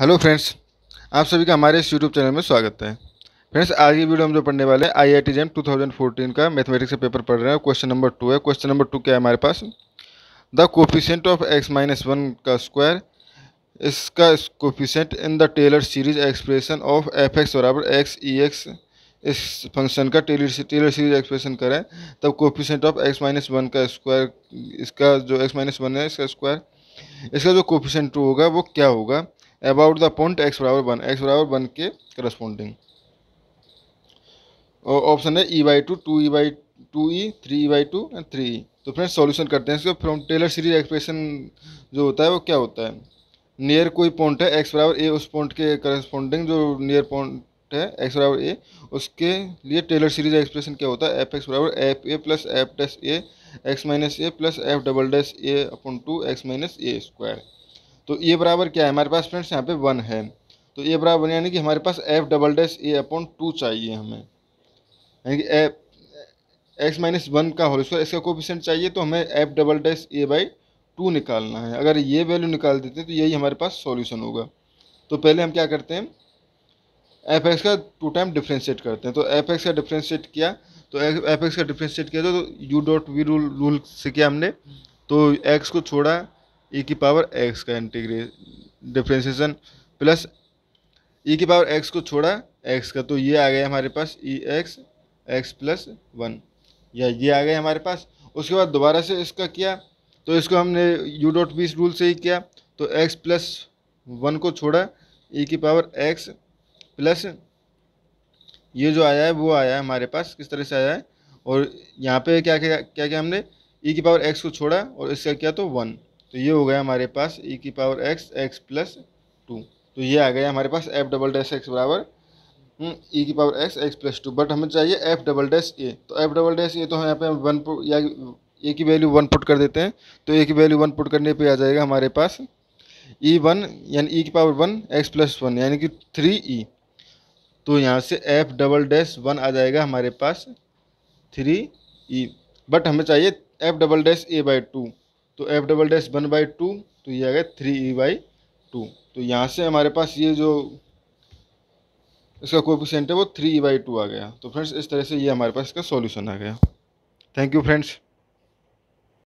Hello friends आप सभी का हमारे इस यूट्यूब चैनल में स्वागत है। फ्रेंड्स आज की वीडियो हम जो पढ़ने वाले हैं I I T JAM two का मैथमेटिक्स का पेपर पढ़ रहे हैं। क्वेश्चन नंबर टू है। क्वेश्चन नंबर टू क्या है हमारे पास? The coefficient of x minus one का स्क्वायर इसका coefficient in the Taylor series expression of f x बराबर एक्स ई एक्स इस फ़ंक्शन का टेलर टेलर सीरीज़ एक्सप्रेशन करें, तब coefficient of x minus one का स्क्वायर इसका जो एक्स माइनस वन है, इसका स्क्वायर इसका जो कोफिशेंट टू होगा, वो क्या होगा? अबाउट द पॉइंट एक्स बराबर वन एक्स बराबर वन के करस्पॉन्डिंग और ऑप्शन है e by two two e by two e three e by two and three e तो फ्रेंड्स सॉल्यूशन करते हैं इसको. फ्रॉम टेलर सीरीज़ एक्सप्रेशन जो होता है वो क्या होता है? नियर कोई पॉइंट है एक्स बराबर ए उस पॉइंट के करस्पॉन्डिंग जो नियर पॉइंट है एक्स बराबर ए उसके लिए टेलर सीरीज़ एक्सप्रेशन क्या होता है? एफ़ एक्स बराबर f a plus f dash a x minus a plus f double dash a upon two x minus a square तो ए बराबर क्या है? हमारे पास फ्रेंड्स, यहाँ पे वन है। तो ए बराबर यानी कि हमारे पास f double dash a upon two चाहिए हमें। यानी कि एफ़ एक्स माइनस वन का होल स्क्वायर इसका कोफिशेंट चाहिए तो हमें f double dash a by two निकालना है। अगर ये वैल्यू निकाल देते हैं तो यही हमारे पास सॉल्यूशन होगा। तो पहले हम क्या करते हैं? एफ़ एक्स का टू टाइम डिफ्रेंशिएट करते हैं। तो एफ़ एक्स का डिफ्रेंशिएट किया। तो एफ़ एक्स का डिफ्रेंशिएट किया तो u dot v rule rule से किया हमने। तो एक्स को छोड़ा। ई की पावर एक्स का इंटीग्रे डिफ्रेंसिएशन प्लस ई की पावर एक्स को छोड़ा एक्स का तो ये आ गया हमारे पास e x x plus one या ये आ गया हमारे पास। उसके बाद दोबारा से इसका किया तो इसको हमने यू डॉट बीस रूल से ही किया तो एक्स प्लस वन को छोड़ा ई की पावर एक्स प्लस ये जो आया है, वो आया है हमारे पास, किस तरह से आया है? और यहाँ पे क्या क्या क्या क्या हमने? ई की पावर एक्स को छोड़ा और इसका किया तो वन तो ये हो गया हमारे पास ई की power x x plus two तो ये आ गया हमारे पास एफ़ डबल डैश एक्स बराबर ई की power x x plus two but हमें चाहिए एफ़ डबल डैश ए तो एफ़ डबल डैश ए तो हम यहाँ पे वन या ए की वैल्यू वन पुट कर देते हैं. तो ए की वैल्यू वन पुट करने पे आ जाएगा हमारे पास ई वन यानी ई की power one x plus one यानी कि थ्री ई तो यहाँ से एफ़ डबल डैश वन आ जाएगा हमारे पास थ्री ई बट हमें चाहिए f double dash a by two तो f double dash one by two तो ये आ गया थ्री ई बाई टू तो यहाँ से हमारे पास ये जो इसका कोफिशेंट है, वो थ्री ई बाई टू आ गया। तो फ्रेंड्स इस तरह से ये हमारे पास इसका सॉल्यूशन आ गया। Thank you friends